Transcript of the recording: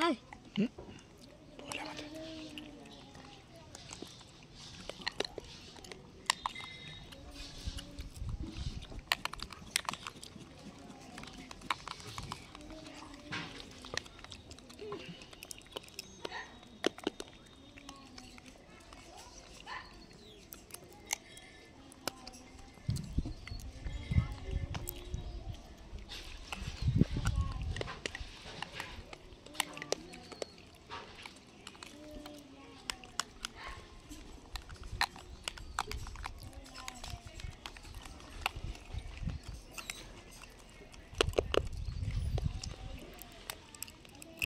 哎，嗯。